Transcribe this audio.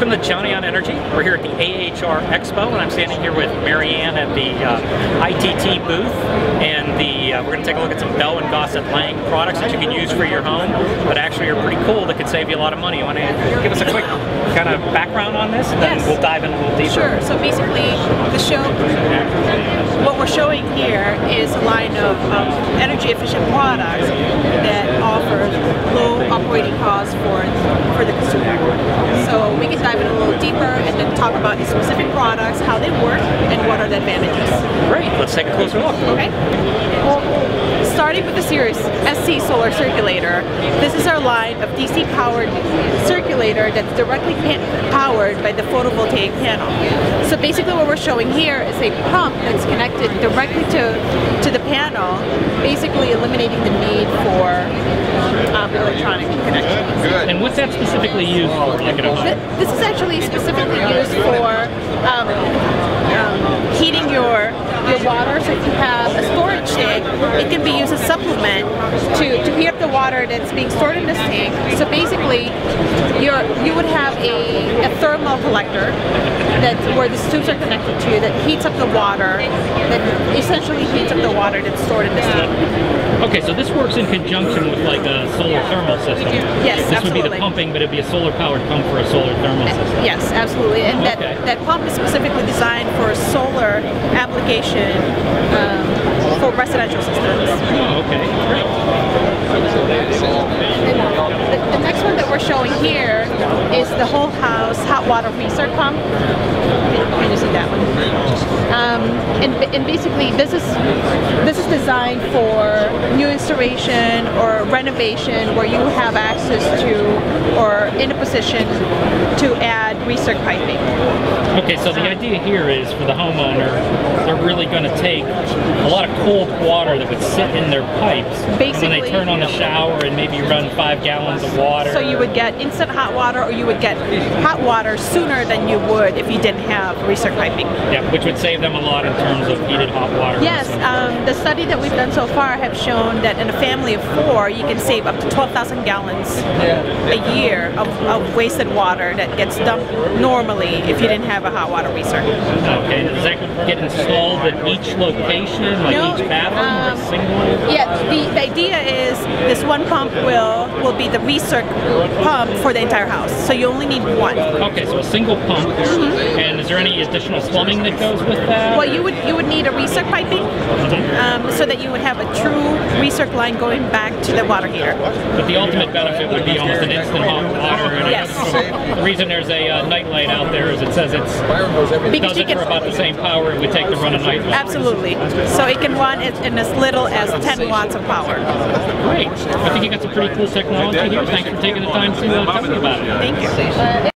Welcome to Johnny on Energy. We're here at the AHR Expo, and I'm standing here with Marianne at the uh, ITT booth. And the uh, we're going to take a look at some Bell and Gossett Lang products that you can use for your home, but actually are pretty cool that could save you a lot of money. You want to give us a quick kind of background on this, and then Yes. we'll dive in a little deeper. Sure. So basically, the show, what we're showing here is a line of um, energy efficient products that offers low operating costs for for the consumer. So we can dive in a little deeper and then talk about the specific products, how they work, and what are the advantages. Great. Let's take a closer look. Okay. Well, starting with the Series SC Solar Circulator, this is our line of DC powered circulator that's directly powered by the photovoltaic panel. So basically what we're showing here is a pump that's connected directly to, to the panel, basically eliminating the need for um, electronic connections. And what's that specifically used for, like at a home? Th- This is actually specifically used for um, um, heating your your water. So if you have a tank, it can be used as a supplement to, to heat up the water that's being stored in this tank. So basically, you're, you would have a, a thermal collector that's where the tubes are connected to that heats up the water, that essentially heats up the water that's stored in this tank. Okay, so this works in conjunction with like a solar thermal system. Yes, This would be the pumping, but it'd be a solar powered pump for a solar thermal system. Yes, absolutely. And that, Okay. that pump is specifically designed for a solar application um, for residential systems. Oh, okay. Great. The, the next one that we're showing here is the whole house hot water recirc pump. Can you see that one? Um, and, and basically, this is this is designed for new installation or renovation where you have access to or in a position to add recirc piping. Okay, so the idea here is for the homeowner, they're really going to take a lot of cold water that would sit in their pipes. and when they turn on the shower and maybe run five gallons of water. So you would get instant hot water, or you would get hot water sooner than you would if you didn't have recirc piping. Yeah, which would save them a lot in terms of heated hot water. Yes, um, the study that we've done so far have shown that in a family of four, you can save up to 12,000 gallons a year of, of wasted water that gets dumped normally if you didn't have a hot water recirc. Okay, does that get installed at each location, like No, each bathroom, or um, a single? Yeah, the, the idea is this one pump will will be the recirc pump for the entire house. So you only need one. Okay, so a single pump. And is there any additional plumbing that goes with that? Well, you would you would need a recirc piping um, so that you would have a true recirc line going back to the water heater. But the ultimate benefit would be almost an instant hot water. And I Yes. the reason there's a uh, night light out there is it says it's Because does you it for about the same power it would take to run a night light. absolutely. So it can run it in as little as 10 watts of power. Great. I think you got some pretty cool technology here. Thanks for taking the time to uh, tell me about it. Thank you.